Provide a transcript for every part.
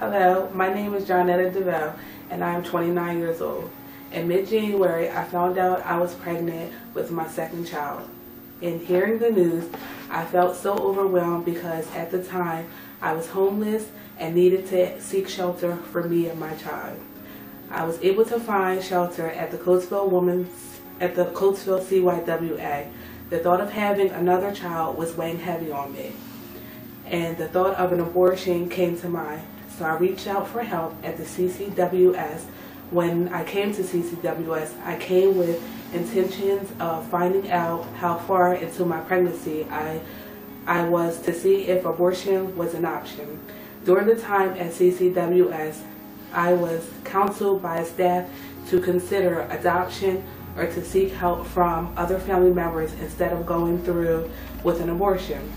Hello, my name is Johnetta DeVille and I am 29 years old. In mid-January, I found out I was pregnant with my second child. In hearing the news, I felt so overwhelmed because at the time I was homeless and needed to seek shelter for me and my child. I was able to find shelter at the Coatesville Women's at the Coatesville CYWA. The thought of having another child was weighing heavy on me, and the thought of an abortion came to mind. So I reached out for help at the CCWS. When I came to CCWS, I came with intentions of finding out how far into my pregnancy I, I was to see if abortion was an option. During the time at CCWS, I was counseled by staff to consider adoption or to seek help from other family members instead of going through with an abortion.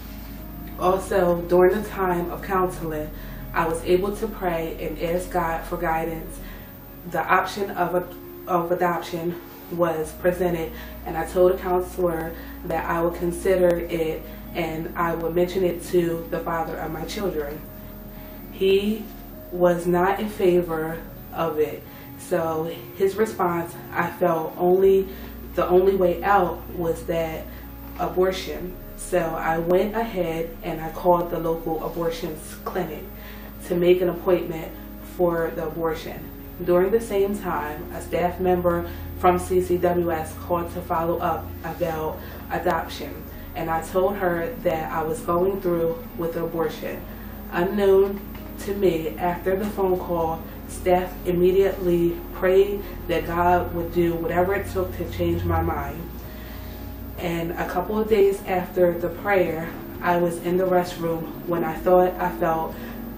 Also, during the time of counseling, I was able to pray and ask God for guidance. The option of, of adoption was presented, and I told a counselor that I would consider it and I would mention it to the father of my children. He was not in favor of it. So his response, I felt only the only way out was that abortion. So I went ahead and I called the local abortions clinic to make an appointment for the abortion. During the same time, a staff member from CCWS called to follow up about adoption, and I told her that I was going through with abortion. Unknown to me, after the phone call, staff immediately prayed that God would do whatever it took to change my mind. And a couple of days after the prayer, I was in the restroom when I thought I felt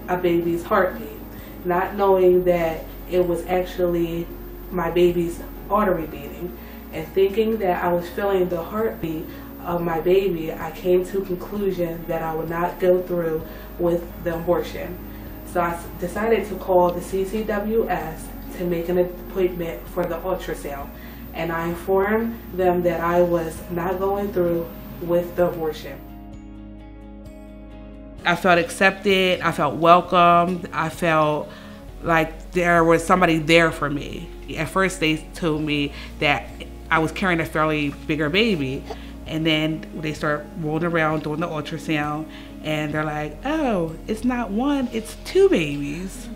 a baby's heartbeat, not knowing that it was actually my baby's artery beating. And thinking that I was feeling the heartbeat of my baby, I came to conclusion that I would not go through with the abortion. So I decided to call the CCWS to make an appointment for the ultrasound. And I informed them that I was not going through with the abortion. I felt accepted, I felt welcomed, I felt like there was somebody there for me. At first, they told me that I was carrying a fairly bigger baby, and then they start rolling around doing the ultrasound, and they're like, "Oh, it's not one, it's two babies,"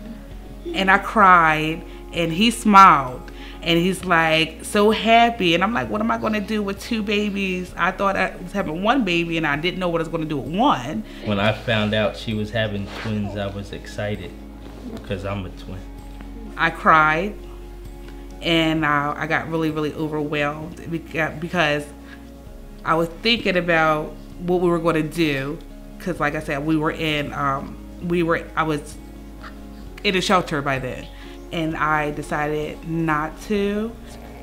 and I cried, and he smiled, and he's like so happy. And i'm like what am i going to do with two babies? I thought i was having one baby and i didn't know what i was going to do with one. When i found out she was having twins i was excited because i'm a twin. I cried and uh, i got really really overwhelmed because i was thinking about what we were going to do because like i said we were in um, we were i was in a shelter by then and I decided not to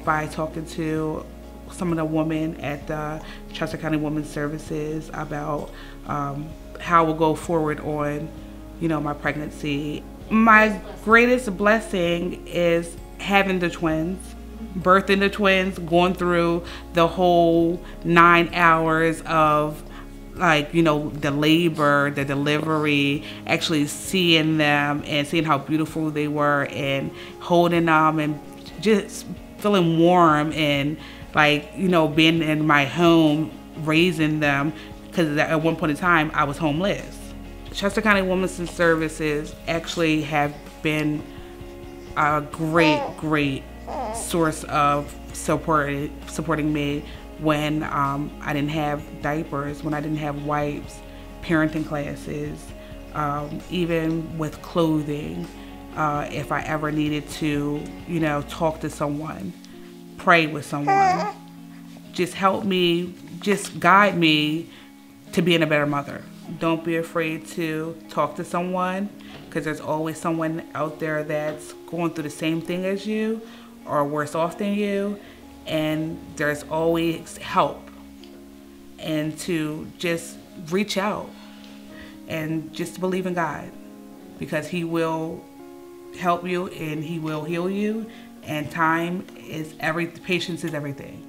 by talking to some of the women at the Chester County Women's Services about um, how we'll go forward on, you know, my pregnancy. My greatest blessing is having the twins, birthing the twins, going through the whole nine hours of like you know the labor the delivery actually seeing them and seeing how beautiful they were and holding them and just feeling warm and like you know being in my home raising them. Because at one point in time i was homeless. Chester county women's services actually have been a great great source of support supporting me when um, I didn't have diapers, when I didn't have wipes, parenting classes, um, even with clothing. Uh, if I ever needed to, you know, talk to someone, pray with someone, just help me, just guide me to being a better mother. Don't be afraid to talk to someone because there's always someone out there that's going through the same thing as you or worse off than you and there's always help. And to just reach out and just believe in God because he will help you and he will heal you and time is every patience is everything